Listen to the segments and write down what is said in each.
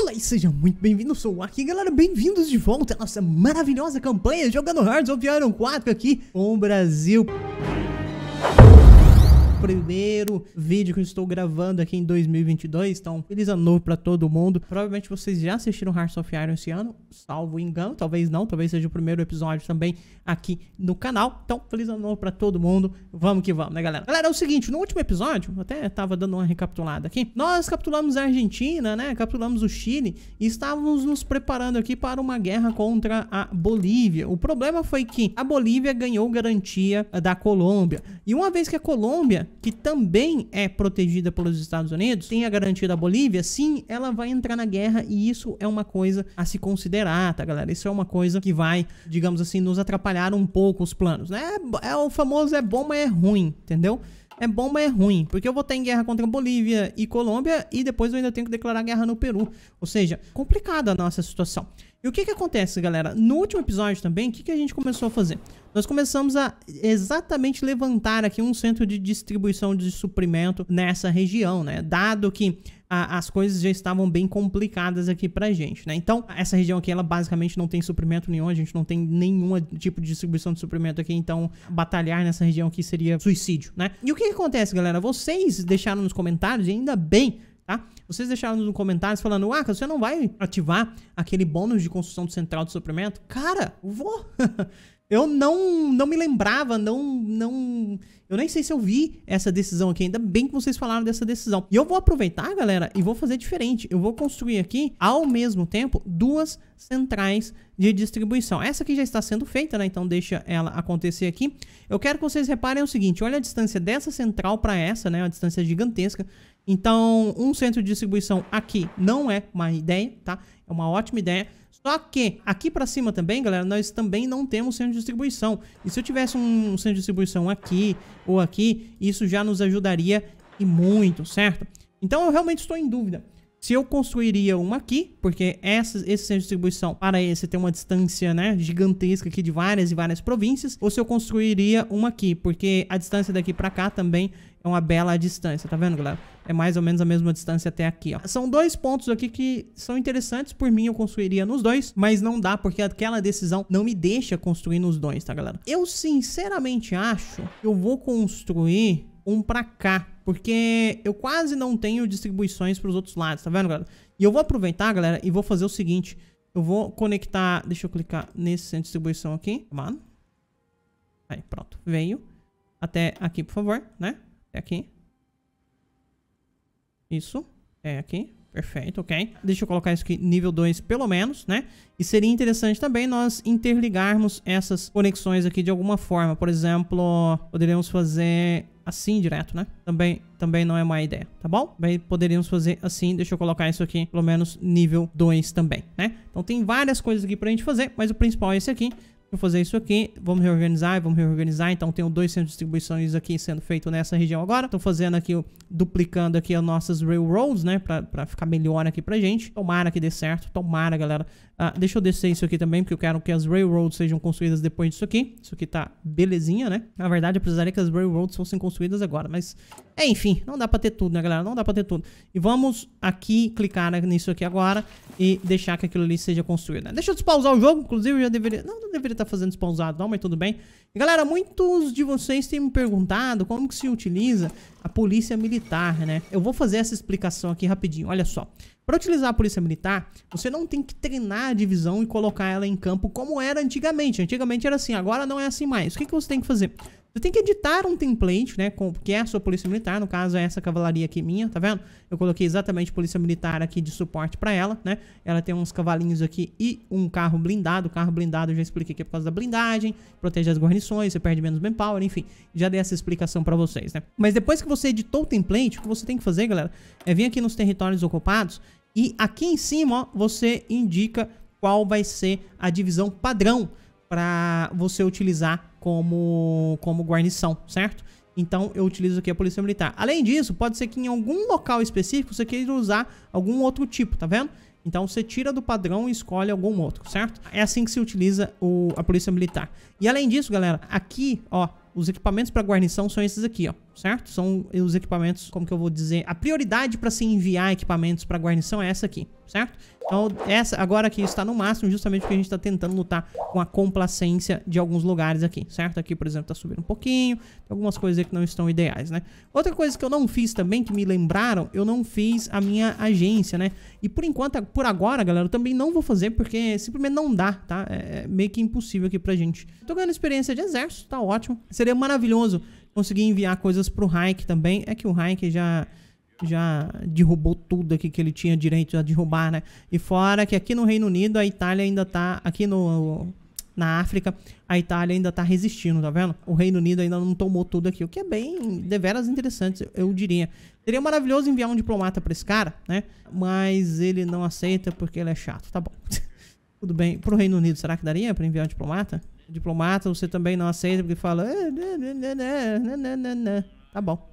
Olá e sejam muito bem-vindos, sou o Aki, galera, bem-vindos de volta à nossa maravilhosa campanha jogando Hearts of Iron 4 aqui com o Brasil primeiro vídeo que eu estou gravando aqui em 2022. Então, feliz ano novo pra todo mundo. Provavelmente vocês já assistiram Hearts of Iron esse ano, salvo engano. Talvez não, talvez seja o primeiro episódio também aqui no canal. Então, feliz ano novo pra todo mundo. Vamos que vamos, né, galera? Galera, é o seguinte, no último episódio, até tava dando uma recapitulada aqui. Nós capturamos a Argentina, né? Capturamos o Chile e estávamos nos preparando aqui para uma guerra contra a Bolívia. O problema foi que a Bolívia ganhou garantia da Colômbia. E uma vez que a Colômbia que também é protegida pelos Estados Unidos, tem a garantia da Bolívia, sim, ela vai entrar na guerra e isso é uma coisa a se considerar, tá, galera? Isso é uma coisa que vai, digamos assim, nos atrapalhar um pouco os planos, né? É, é o famoso é bom, mas é ruim, entendeu? É bom, mas é ruim. Porque eu vou estar em guerra contra Bolívia e Colômbia e depois eu ainda tenho que declarar guerra no Peru. Ou seja, complicada a nossa situação. E o que que acontece, galera? No último episódio também, o que que a gente começou a fazer? Nós começamos a exatamente levantar aqui um centro de distribuição de suprimento nessa região, né? Dado que a, as coisas já estavam bem complicadas aqui pra gente, né? Então, essa região aqui, ela basicamente não tem suprimento nenhum, a gente não tem nenhum tipo de distribuição de suprimento aqui, então batalhar nessa região aqui seria suicídio, né? E o que, que acontece, galera? Vocês deixaram nos comentários, e ainda bem, tá? Vocês deixaram nos comentários falando, ah, você não vai ativar aquele bônus de construção do central de suprimento? Cara, vou. eu não, não me lembrava, não, não, eu nem sei se eu vi essa decisão aqui, ainda bem que vocês falaram dessa decisão. E eu vou aproveitar, galera, e vou fazer diferente. Eu vou construir aqui, ao mesmo tempo, duas centrais de distribuição. Essa aqui já está sendo feita, né? Então deixa ela acontecer aqui. Eu quero que vocês reparem o seguinte, olha a distância dessa central para essa, né? Uma distância gigantesca. Então, um centro de distribuição aqui não é uma ideia, tá? É uma ótima ideia. Só que aqui para cima também, galera, nós também não temos centro de distribuição. E se eu tivesse um centro de distribuição aqui ou aqui, isso já nos ajudaria e muito, certo? Então eu realmente estou em dúvida se eu construiria uma aqui, porque essa, esse centro de distribuição para esse tem uma distância né, gigantesca aqui de várias e várias províncias, ou se eu construiria uma aqui, porque a distância daqui para cá também é uma bela distância, tá vendo, galera? É mais ou menos a mesma distância até aqui, ó. São dois pontos aqui que são interessantes, por mim eu construiria nos dois, mas não dá porque aquela decisão não me deixa construir nos dois, tá, galera? Eu sinceramente acho que eu vou construir um pra cá, porque eu quase não tenho distribuições pros outros lados, tá vendo, galera? E eu vou aproveitar, galera, e vou fazer o seguinte, eu vou conectar, deixa eu clicar nesse centro de distribuição aqui, mano. Aí, pronto, veio até aqui, por favor, né? É aqui. Isso. É aqui. Perfeito, ok. Deixa eu colocar isso aqui nível 2 pelo menos, né? E seria interessante também nós interligarmos essas conexões aqui de alguma forma. Por exemplo, poderíamos fazer assim direto, né? Também, também não é má ideia, tá bom? Bem, poderíamos fazer assim. Deixa eu colocar isso aqui, pelo menos nível 2 também, né? Então tem várias coisas aqui pra gente fazer, mas o principal é esse aqui. Vou fazer isso aqui, vamos reorganizar, vamos reorganizar. Então tenho dois centros de distribuições aqui sendo feito nessa região agora. Estou fazendo aqui, duplicando aqui as nossas railroads, né, pra, pra ficar melhor aqui pra gente. Tomara que dê certo, tomara, galera. Ah, deixa eu descer isso aqui também, porque eu quero que as railroads sejam construídas depois disso aqui. Isso aqui tá belezinha, né? Na verdade, eu precisaria que as railroads fossem construídas agora, mas... É, enfim, não dá pra ter tudo, né, galera? Não dá pra ter tudo. E vamos aqui clicar nisso aqui agora e deixar que aquilo ali seja construído. Né? Deixa eu despausar o jogo, inclusive eu já deveria... Não, não deveria estar fazendo despausado não, mas tudo bem. E, galera, muitos de vocês têm me perguntado como que se utiliza a polícia militar, né? Eu vou fazer essa explicação aqui rapidinho, olha só. Para utilizar a polícia militar, você não tem que treinar a divisão e colocar ela em campo como era antigamente. Antigamente era assim, agora não é assim mais. O que, que você tem que fazer? Você tem que editar um template, né, com, que é a sua polícia militar, no caso é essa cavalaria aqui minha, tá vendo? Eu coloquei exatamente polícia militar aqui de suporte pra ela, né? Ela tem uns cavalinhos aqui e um carro blindado. O carro blindado eu já expliquei que é por causa da blindagem, protege as guarnições, você perde menos manpower, enfim. Já dei essa explicação pra vocês, né? Mas depois que você editou o template, o que você tem que fazer, galera, é vir aqui nos territórios ocupados e aqui em cima, ó, você indica qual vai ser a divisão padrão para você utilizar como, como guarnição, certo? Então eu utilizo aqui a polícia militar. Além disso, pode ser que em algum local específico você queira usar algum outro tipo, tá vendo? Então você tira do padrão e escolhe algum outro, certo? É assim que se utiliza o, a polícia militar. E além disso, galera, aqui, ó, os equipamentos para guarnição são esses aqui, ó. Certo? São os equipamentos, como que eu vou dizer, a prioridade para se enviar equipamentos para guarnição é essa aqui, certo? Então, essa agora aqui está no máximo, justamente porque a gente está tentando lutar com a complacência de alguns lugares aqui, certo? Aqui, por exemplo, está subindo um pouquinho, tem algumas coisas que não estão ideais, né? Outra coisa que eu não fiz também, que me lembraram, eu não fiz a minha agência, né? E por enquanto, por agora, galera, eu também não vou fazer, porque simplesmente não dá, tá? É, é meio que impossível aqui pra gente. Tô ganhando experiência de exército, tá ótimo. Seria maravilhoso conseguir enviar coisas pro Hike também. É que o Hike já já derrubou tudo aqui que ele tinha direito a derrubar, né? E fora que aqui no Reino Unido a Itália ainda tá aqui no na África, a Itália ainda tá resistindo, tá vendo? O Reino Unido ainda não tomou tudo aqui, o que é bem deveras interessante, eu diria. Seria maravilhoso enviar um diplomata para esse cara, né? Mas ele não aceita porque ele é chato, tá bom. tudo bem. Pro Reino Unido, será que daria para enviar um diplomata? Diplomata você também não aceita porque fala, tá bom.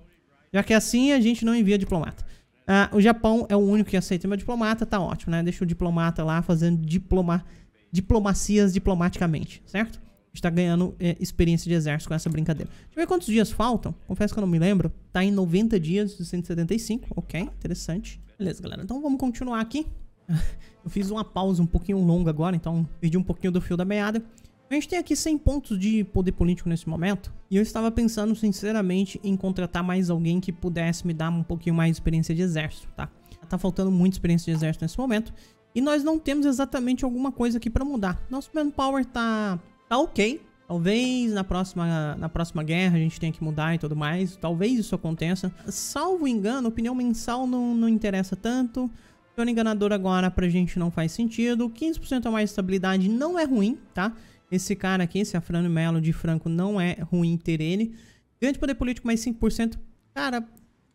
Já que é assim, a gente não envia diplomata. Ah, o Japão é o único que aceita meu diplomata, tá ótimo, né? Deixa o diplomata lá fazendo diploma, diplomacias diplomaticamente, certo? A gente tá ganhando é, experiência de exército com essa brincadeira. Deixa eu ver quantos dias faltam. Confesso que eu não me lembro. Tá em 90 dias de 175. Ok, interessante. Beleza, galera. Então vamos continuar aqui. Eu fiz uma pausa um pouquinho longa agora, então perdi um pouquinho do fio da meada. A gente tem aqui 100 pontos de poder político nesse momento. E eu estava pensando sinceramente em contratar mais alguém que pudesse me dar um pouquinho mais de experiência de exército, tá? Tá faltando muita experiência de exército nesse momento. E nós não temos exatamente alguma coisa aqui para mudar. Nosso manpower tá, tá ok. Talvez na próxima, na próxima guerra a gente tenha que mudar e tudo mais. Talvez isso aconteça. Salvo engano, opinião mensal não, não interessa tanto. Pior enganador agora pra gente não faz sentido. 15% a mais de estabilidade não é ruim, tá? Esse cara aqui, esse Afrânio Melo de Franco, não é ruim ter ele. Grande poder político mais 5%. Cara,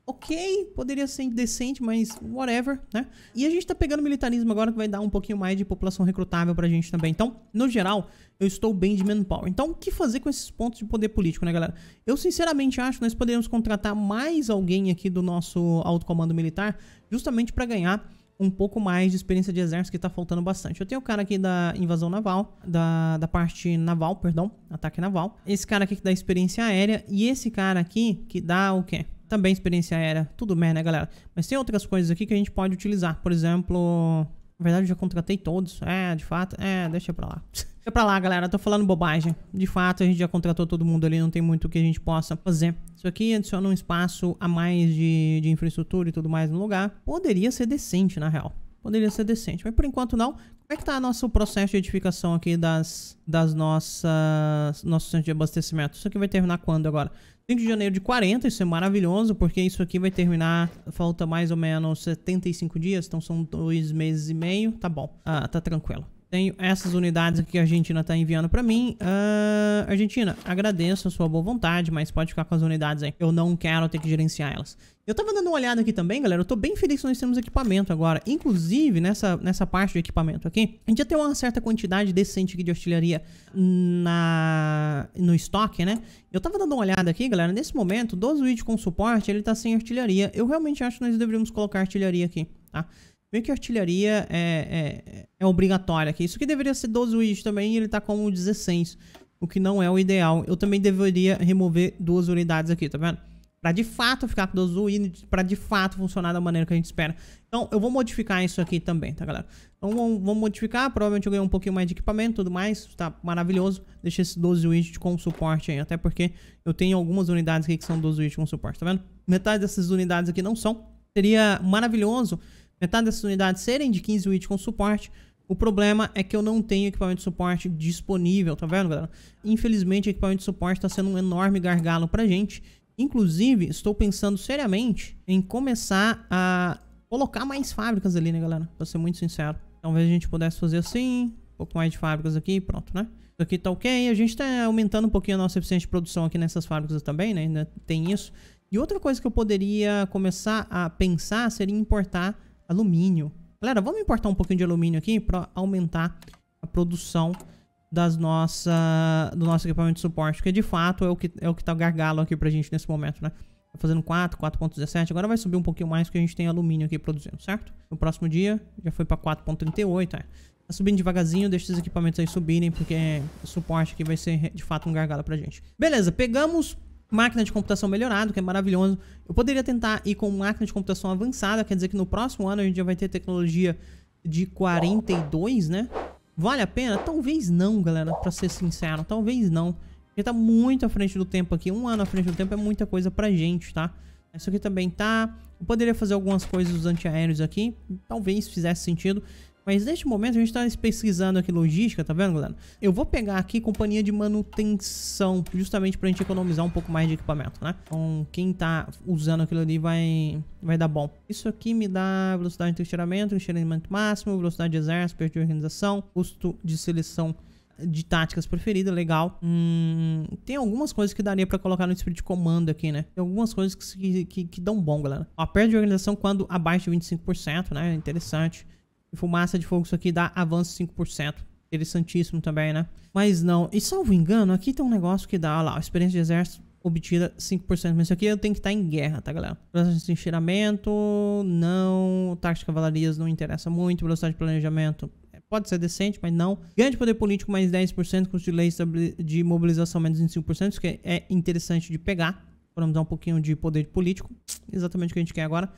ok, poderia ser decente, mas whatever, né? E a gente tá pegando militarismo agora que vai dar um pouquinho mais de população recrutável pra gente também. Então, no geral, eu estou bem de manpower. Então, o que fazer com esses pontos de poder político, né, galera? Eu sinceramente acho que nós poderíamos contratar mais alguém aqui do nosso alto comando militar, justamente para ganhar um pouco mais de experiência de exército que tá faltando bastante. Eu tenho o cara aqui da invasão naval, da, da parte naval, perdão, ataque naval. Esse cara aqui que dá experiência aérea e esse cara aqui que dá o quê? Também experiência aérea, tudo bem, né, galera? Mas tem outras coisas aqui que a gente pode utilizar. Por exemplo, na verdade eu já contratei todos. É, de fato, é, deixa pra lá. Deixa pra lá, galera. Tô falando bobagem. De fato, a gente já contratou todo mundo ali. Não tem muito que a gente possa fazer. Isso aqui adiciona um espaço a mais de, de infraestrutura e tudo mais no lugar. Poderia ser decente, na real. Poderia ser decente. Mas por enquanto não. Como é que tá nosso processo de edificação aqui das, das nossas... Nosso centro de abastecimento? Isso aqui vai terminar quando agora? 5 de janeiro de 40, isso é maravilhoso, porque isso aqui vai terminar, falta mais ou menos 75 dias, então são dois meses e meio, tá bom, ah, tá tranquilo. Tenho essas unidades aqui que a Argentina está enviando para mim. Uh, Argentina, agradeço a sua boa vontade, mas pode ficar com as unidades aí. Eu não quero ter que gerenciar elas. Eu tava dando uma olhada aqui também, galera. Eu tô bem feliz que nós temos equipamento agora. Inclusive, nessa, nessa parte de equipamento aqui, a gente já tem uma certa quantidade decente aqui de artilharia na, no estoque, né? Eu tava dando uma olhada aqui, galera. Nesse momento, 12 Witch com suporte, ele tá sem artilharia. Eu realmente acho que nós deveríamos colocar artilharia aqui, tá? Meio que artilharia é, é, é obrigatória aqui. Isso aqui deveria ser 12 Witch também ele tá como 16, o que não é o ideal. Eu também deveria remover duas unidades aqui, tá vendo? Pra de fato ficar com 12 unidades, pra de fato funcionar da maneira que a gente espera. Então, eu vou modificar isso aqui também, tá, galera? Então, vamos, vamos modificar. Provavelmente eu ganhei um pouquinho mais de equipamento e tudo mais. Tá maravilhoso. Deixa esses 12 widgets com suporte aí. Até porque eu tenho algumas unidades aqui que são 12 widgets com suporte, tá vendo? Metade dessas unidades aqui não são. Seria maravilhoso metade dessas unidades serem de 15 widgets com suporte. O problema é que eu não tenho equipamento de suporte disponível, tá vendo, galera? Infelizmente, equipamento de suporte está sendo um enorme gargalo pra gente. Inclusive, estou pensando seriamente em começar a colocar mais fábricas ali, né, galera? Pra ser muito sincero. Talvez a gente pudesse fazer assim, um pouco mais de fábricas aqui pronto, né? Isso aqui tá ok. A gente tá aumentando um pouquinho a nossa eficiência de produção aqui nessas fábricas também, né? Ainda tem isso. E outra coisa que eu poderia começar a pensar seria importar alumínio. Galera, vamos importar um pouquinho de alumínio aqui para aumentar a produção das nossa, do nosso equipamento de suporte, porque de fato é o que é o que tá gargalo aqui pra gente nesse momento, né? Tá fazendo 4, 4.17, agora vai subir um pouquinho mais porque a gente tem alumínio aqui produzindo, certo? No próximo dia já foi pra 4.38, é. Tá subindo devagarzinho, deixa esses equipamentos aí subirem, porque o suporte aqui vai ser de fato um gargalo pra gente. Beleza, pegamos máquina de computação melhorado, que é maravilhoso. Eu poderia tentar ir com máquina de computação avançada, quer dizer que no próximo ano a gente já vai ter tecnologia de 42, né? Vale a pena? Talvez não, galera, pra ser sincero. Talvez não. Porque tá muito à frente do tempo aqui. Um ano à frente do tempo é muita coisa pra gente, tá? Isso aqui também tá. Eu poderia fazer algumas coisas dos antiaéreos aqui. Talvez fizesse sentido. Mas neste momento a gente está pesquisando aqui logística, tá vendo, galera? Eu vou pegar aqui companhia de manutenção, justamente pra gente economizar um pouco mais de equipamento, né? Então, quem tá usando aquilo ali vai, vai dar bom. Isso aqui me dá velocidade de estiramento, estiramento máximo, velocidade de exército, perda de organização, custo de seleção de táticas preferida, legal. Hum, tem algumas coisas que daria pra colocar no espírito de comando aqui, né? Tem algumas coisas que, que, que dão bom, galera. Ó, perda de organização quando abaixo de 25%, né? Interessante. Fumaça de fogo, isso aqui dá avanço 5%. Interessantíssimo também, né? Mas não. E salvo engano, aqui tem um negócio que dá, lá, experiência de exército obtida 5%. Mas isso aqui eu tenho que estar em guerra, tá, galera? Velocidade de encheiramento, não. Tática de cavalarias não interessa muito. Velocidade de planejamento pode ser decente, mas não. Ganho de poder político mais 10%, custo de lei de mobilização menos 25%, isso que é interessante de pegar. Vamos dar um pouquinho de poder político, exatamente o que a gente quer agora.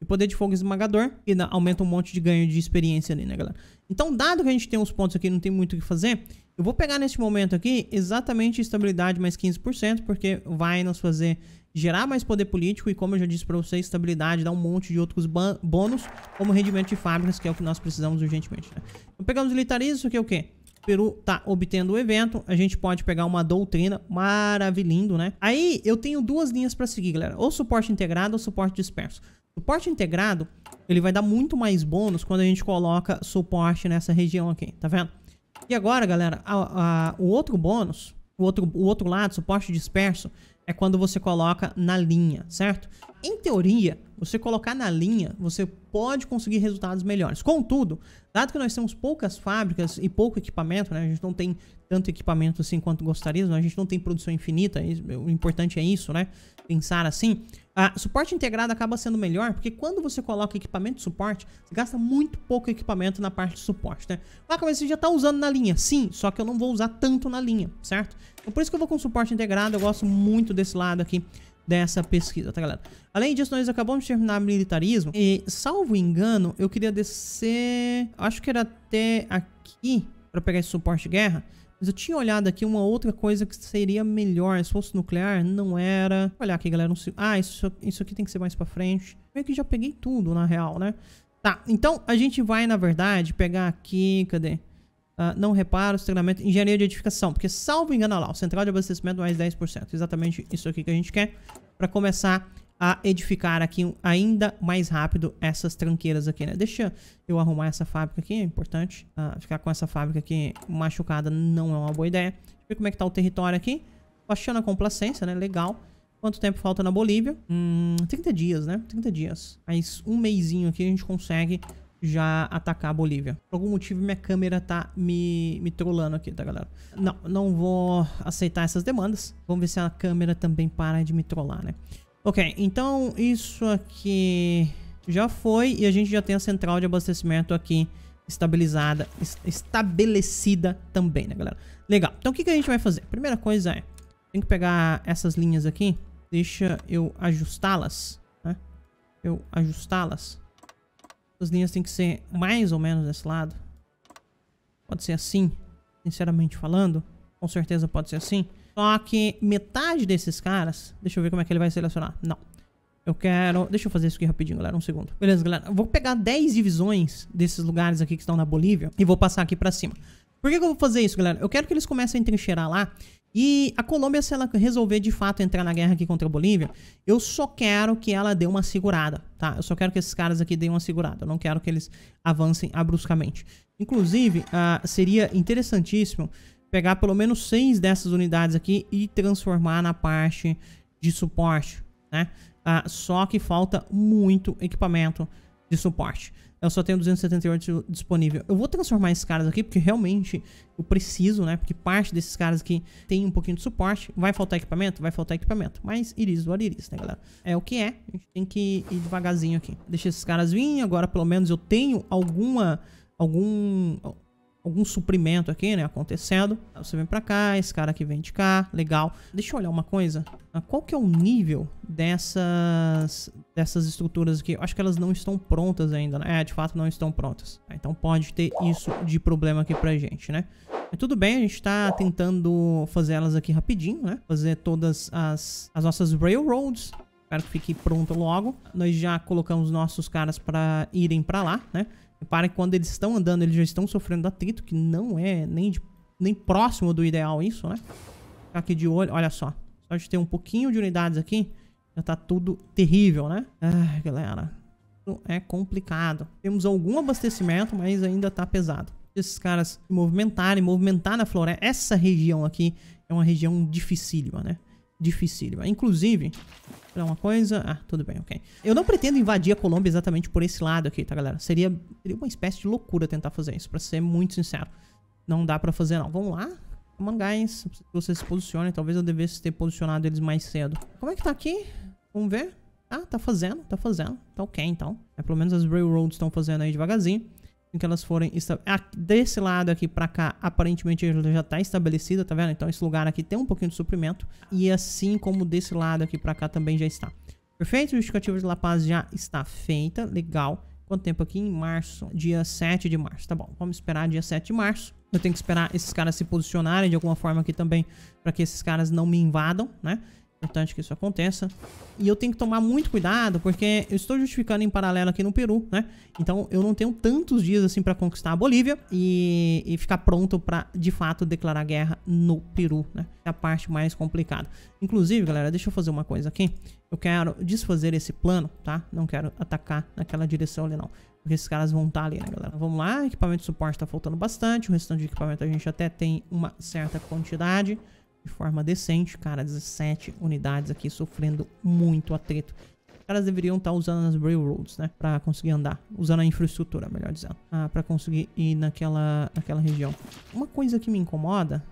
E poder de fogo esmagador, que aumenta um monte de ganho de experiência ali, né, galera? Então, dado que a gente tem uns pontos aqui não tem muito o que fazer, eu vou pegar neste momento aqui exatamente estabilidade mais 15%, porque vai nos fazer gerar mais poder político e, como eu já disse para vocês, estabilidade, dá um monte de outros bônus, como rendimento de fábricas, que é o que nós precisamos urgentemente. Né? Então, pegamos militarismo, isso aqui é o quê? Peru tá obtendo o evento, a gente pode pegar uma doutrina, maravilhindo, né? Aí eu tenho duas linhas para seguir, galera, ou suporte integrado ou suporte disperso. Suporte integrado, ele vai dar muito mais bônus quando a gente coloca suporte nessa região aqui, tá vendo? E agora, galera, a, a, o outro bônus, o outro, o outro lado, suporte disperso, é quando você coloca na linha, certo? Em teoria, você colocar na linha, você pode conseguir resultados melhores. Contudo, dado que nós temos poucas fábricas e pouco equipamento, né? A gente não tem tanto equipamento assim quanto gostaríamos, a gente não tem produção infinita, o importante é isso, né? Pensar assim. A suporte integrado acaba sendo melhor, porque quando você coloca equipamento de suporte, você gasta muito pouco equipamento na parte de suporte, né? Ah, mas você já está usando na linha. Sim, só que eu não vou usar tanto na linha, certo? Então por isso que eu vou com suporte integrado, eu gosto muito desse lado aqui dessa pesquisa, tá galera? Além disso, nós acabamos de terminar militarismo e, salvo engano, eu queria descer, acho que era até aqui para pegar esse suporte de guerra, mas eu tinha olhado aqui uma outra coisa que seria melhor. Se fosse nuclear, não era. Vou olhar aqui, galera. Ah, isso, isso aqui tem que ser mais pra frente. Meio que já peguei tudo, na real, né? Tá, então a gente vai, na verdade, pegar aqui... Cadê? Uh, não reparo, treinamento, engenharia de edificação. Porque, salvo engano, lá, o central de abastecimento mais 10%. Exatamente isso aqui que a gente quer para começar a edificar aqui ainda mais rápido essas tranqueiras aqui, né? Deixa eu arrumar essa fábrica aqui, é importante. Uh, ficar com essa fábrica aqui machucada não é uma boa ideia. Deixa eu ver como é que tá o território aqui. Baixando a complacência, né? Legal. Quanto tempo falta na Bolívia? Hum, 30 dias, né? 30 dias. Mas um mêsinho aqui a gente consegue já atacar a Bolívia. Por algum motivo minha câmera tá me, me trollando aqui, tá galera? Não, não vou aceitar essas demandas. Vamos ver se a câmera também para de me trollar, né? Ok, então isso aqui já foi e a gente já tem a central de abastecimento aqui estabilizada, estabelecida também, né galera? Legal, então o que, que a gente vai fazer? Primeira coisa é, tem que pegar essas linhas aqui, deixa eu ajustá-las, né? Eu ajustá-las as linhas têm que ser mais ou menos desse lado. Pode ser assim, sinceramente falando. Com certeza pode ser assim. Só que metade desses caras... Deixa eu ver como é que ele vai selecionar. Não. Eu quero... Deixa eu fazer isso aqui rapidinho, galera. Um segundo. Beleza, galera. Eu vou pegar 10 divisões desses lugares aqui que estão na Bolívia e vou passar aqui pra cima. Por que, que eu vou fazer isso, galera? Eu quero que eles comecem a trincheirar lá e a Colômbia, se ela resolver de fato entrar na guerra aqui contra a Bolívia, eu só quero que ela dê uma segurada, tá? Eu só quero que esses caras aqui deem uma segurada. Eu não quero que eles avancem abruptamente. Inclusive, uh, seria interessantíssimo pegar pelo menos seis dessas unidades aqui e transformar na parte de suporte, né? Uh, só que falta muito equipamento de suporte. Eu só tenho 278 disponível. Eu vou transformar esses caras aqui, porque realmente eu preciso, né? Porque parte desses caras aqui tem um pouquinho de suporte. Vai faltar equipamento? Vai faltar equipamento. Mas iris do iris, né, galera? É o que é. A gente tem que ir devagarzinho aqui. Deixa esses caras virem. Agora, pelo menos, eu tenho alguma... Algum... algum suprimento aqui, né, acontecendo. Você vem pra cá, esse cara aqui vem de cá, legal. Deixa eu olhar uma coisa. Ah, qual que é o nível dessas, dessas estruturas aqui? Eu acho que elas não estão prontas ainda, né? É, de fato não estão prontas. Ah, então pode ter isso de problema aqui pra gente, né? Tudo bem, a gente tá tentando fazer elas aqui rapidinho, né? Fazer todas as, as nossas railroads. Espero que fique pronto logo. Nós já colocamos nossos caras pra irem pra lá, né? Reparem que quando eles estão andando, eles já estão sofrendo atrito, que não é nem, de, nem próximo do ideal isso, né? Ficar aqui de olho, olha só. Só de ter um pouquinho de unidades aqui, já tá tudo terrível, né? Ai, galera. É complicado. Temos algum abastecimento, mas ainda tá pesado. Esses caras se movimentarem, movimentar na floresta. Essa região aqui é uma região dificílima, né? Dificílima. Inclusive, pra uma coisa... Ah, tudo bem, ok. Eu não pretendo invadir a Colômbia exatamente por esse lado aqui, tá, galera? Seria, seria uma espécie de loucura tentar fazer isso, pra ser muito sincero. Não dá pra fazer, não. Vamos lá? Come on, guys. Vocês se posicionem. Talvez eu devesse ter posicionado eles mais cedo. Como é que tá aqui? Vamos ver. Ah, tá fazendo, tá fazendo. Tá ok, então. É, pelo menos as railroads estão fazendo aí devagarzinho. Que elas forem... Ah, desse lado aqui pra cá, aparentemente já tá estabelecida, tá vendo? Então esse lugar aqui tem um pouquinho de suprimento. E assim como desse lado aqui pra cá também já está. Perfeito, justificativa de La Paz já está feita. Legal. Quanto tempo aqui? Em março. Dia 7 de março. Tá bom, vamos esperar dia 7 de março. Eu tenho que esperar esses caras se posicionarem de alguma forma aqui também, para que esses caras não me invadam, né? Importante que isso aconteça. E eu tenho que tomar muito cuidado, porque eu estou justificando em paralelo aqui no Peru, né? Então eu não tenho tantos dias assim para conquistar a Bolívia e, e ficar pronto para de fato declarar guerra no Peru, né? É a parte mais complicada. Inclusive, galera, deixa eu fazer uma coisa aqui. Eu quero desfazer esse plano, tá? Não quero atacar naquela direção ali, não. Porque esses caras vão estar ali, né, galera? Vamos lá, equipamento de suporte tá faltando bastante. O restante de equipamento a gente até tem uma certa quantidade de forma decente. Cara, 17 unidades aqui sofrendo muito atrito. Os caras deveriam estar usando as railroads, né? Pra conseguir andar. Usando a infraestrutura, melhor dizendo. Ah, pra conseguir ir naquela, naquela região. Uma coisa que me incomoda...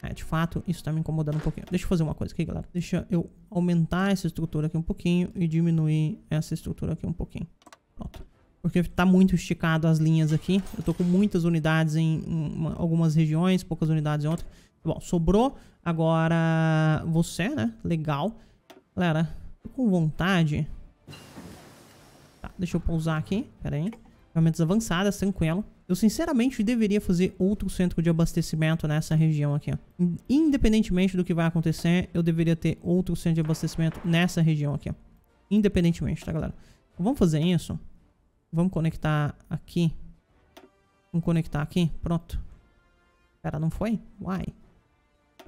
É, de fato, isso tá me incomodando um pouquinho. Deixa eu fazer uma coisa aqui, galera. Deixa eu aumentar essa estrutura aqui um pouquinho e diminuir essa estrutura aqui um pouquinho. Pronto. Porque tá muito esticado as linhas aqui. Eu tô com muitas unidades em, em uma, algumas regiões, poucas unidades em outras. Bom, sobrou agora você, né? Legal. Galera, tô com vontade. Tá, deixa eu pousar aqui. Pera aí. Ferramentas avançadas, tranquilo. Eu sinceramente deveria fazer outro centro de abastecimento nessa região aqui, ó. Independentemente do que vai acontecer, eu deveria ter outro centro de abastecimento nessa região aqui, ó. Independentemente, tá, galera? Vamos fazer isso. Vamos conectar aqui. Vamos conectar aqui. Pronto. Pera, não foi? Uai.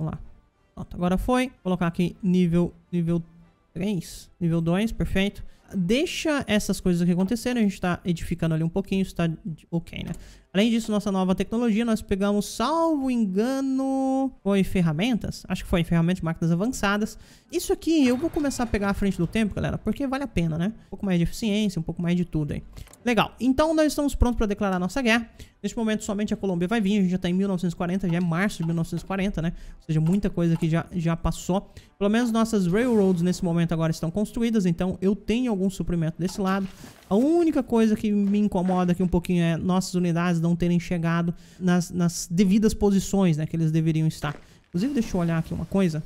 Vamos lá. Pronto, agora foi. Vou colocar aqui nível, nível 3. Nível 2, perfeito. Deixa essas coisas aqui acontecerem. A gente tá edificando ali um pouquinho. Está ok, né? Além disso, nossa nova tecnologia, nós pegamos, salvo engano, foi ferramentas. Acho que foi ferramentas máquinas avançadas. Isso aqui eu vou começar a pegar à frente do tempo, galera, porque vale a pena, né? Um pouco mais de eficiência, um pouco mais de tudo aí. Legal, então nós estamos prontos para declarar nossa guerra. Neste momento somente a Colômbia vai vir, a gente já está em 1940, já é março de 1940, né? Ou seja, muita coisa que já, já passou. Pelo menos nossas railroads nesse momento agora estão construídas, então eu tenho algum suprimento desse lado. A única coisa que me incomoda aqui um pouquinho é nossas unidades não terem chegado nas, nas devidas posições, né? Que eles deveriam estar. Inclusive, deixa eu olhar aqui uma coisa.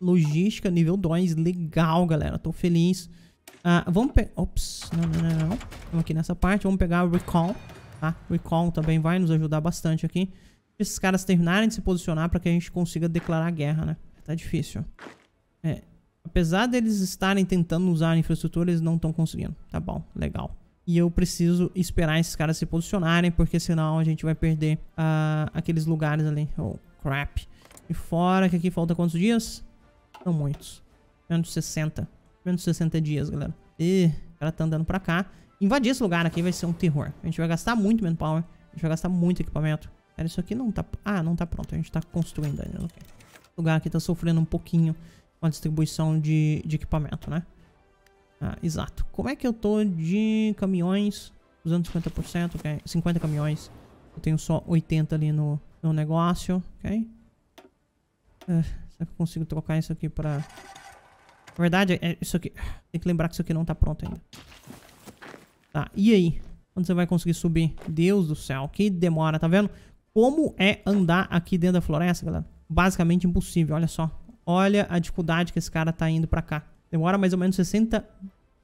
Logística nível 2, legal, galera. Tô feliz. Uh, vamos pegar... Ops, não, não, não, não. Vamos aqui nessa parte, vamos pegar o Recall, tá? Recall também vai nos ajudar bastante aqui. Esses caras terminarem de se posicionar para que a gente consiga declarar guerra, né? Tá difícil. É, Apesar deles estarem tentando usar a infraestrutura, eles não estão conseguindo. Tá bom, legal. E eu preciso esperar esses caras se posicionarem, porque senão a gente vai perder uh, aqueles lugares ali. Oh, crap. E fora que aqui falta quantos dias? Não muitos. Menos 60. Menos 60 dias, galera. E o cara tá andando pra cá. Invadir esse lugar aqui vai ser um terror. A gente vai gastar muito manpower. A gente vai gastar muito equipamento. Cara, isso aqui não tá... Ah, não tá pronto. A gente tá construindo ainda. Okay. O lugar aqui tá sofrendo um pouquinho uma distribuição de, de equipamento, né? Ah, exato. Como é que eu tô de caminhões? Usando 50%, ok? 50 caminhões. Eu tenho só 80 ali no, no negócio, ok? Uh, será que eu consigo trocar isso aqui pra... Na verdade, é isso aqui... Tem que lembrar que isso aqui não tá pronto ainda. Tá, e aí? Quando você vai conseguir subir? Deus do céu, que demora, tá vendo? Como é andar aqui dentro da floresta, galera? Basicamente impossível, olha só. Olha a dificuldade que esse cara tá indo pra cá. Demora mais ou menos 60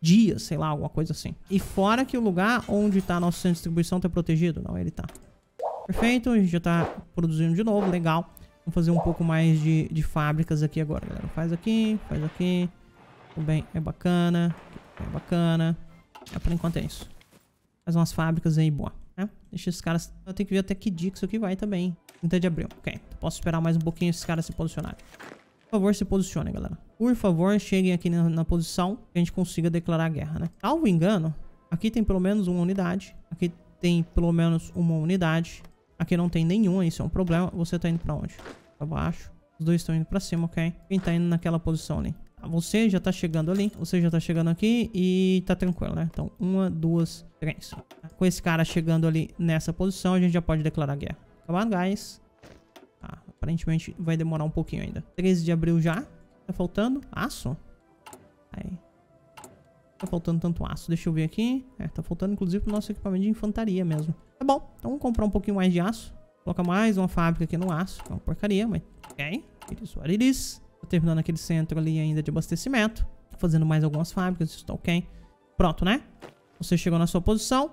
dias, sei lá, alguma coisa assim. E fora que o lugar onde tá nosso centro de distribuição tá protegido. Não, ele tá. Perfeito, a gente já tá produzindo de novo, legal. Vamos fazer um pouco mais de, de fábricas aqui agora, galera. Faz aqui, faz aqui. Tudo bem, é bacana. É bacana. É, por enquanto é isso. Faz umas fábricas aí, boa. Né? Deixa esses caras... Eu tenho que ver até que dia que isso aqui vai também. 30 de abril. Ok. Posso esperar mais um pouquinho esses caras se posicionarem. Por favor, se posicionem, galera. Por favor, cheguem aqui na, na posição que a gente consiga declarar guerra, né? Salvo engano, aqui tem pelo menos uma unidade. Aqui tem pelo menos uma unidade. Aqui não tem nenhuma, isso é um problema. Você tá indo pra onde? Pra baixo. Os dois estão indo pra cima, ok? Quem tá indo naquela posição ali? Você já tá chegando ali, você já tá chegando aqui e tá tranquilo, né? Então, uma, duas, três. Com esse cara chegando ali nessa posição, a gente já pode declarar guerra. Acabado, guys. Ah, aparentemente vai demorar um pouquinho ainda. 13 de abril já. Tá faltando aço? Aí. Tá faltando tanto aço. Deixa eu ver aqui. É, tá faltando inclusive pro nosso equipamento de infantaria mesmo. Tá bom, então vamos comprar um pouquinho mais de aço. Coloca mais uma fábrica aqui no aço. É uma porcaria, mas... Ok. It is what it is. Terminando aquele centro ali ainda de abastecimento. Fazendo mais algumas fábricas, isso tá ok. Pronto, né? Você chegou na sua posição.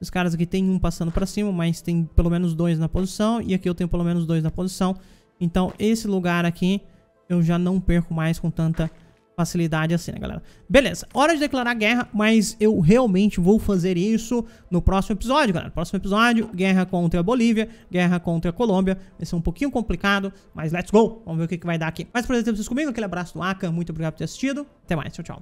Os caras aqui tem um passando pra cima, mas tem pelo menos dois na posição. E aqui eu tenho pelo menos dois na posição. Então, esse lugar aqui eu já não perco mais com tanta facilidade assim, né, galera? Beleza, hora de declarar guerra, mas eu realmente vou fazer isso no próximo episódio, galera. Próximo episódio, guerra contra a Bolívia, guerra contra a Colômbia. Vai ser um pouquinho complicado, mas let's go! Vamos ver o que, que vai dar aqui. Mas por exemplo, vocês comigo, aquele abraço do Aka, muito obrigado por ter assistido. Até mais, tchau, tchau.